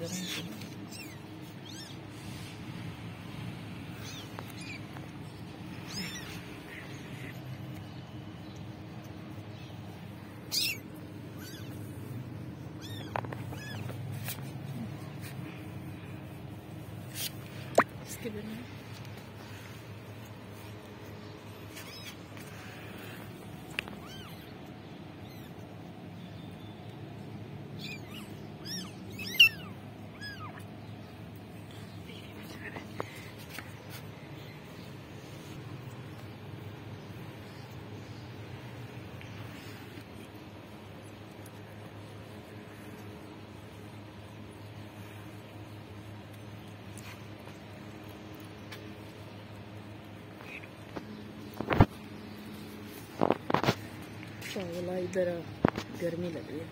Just give it a minute. वाला इधर गर्मी लग रही है।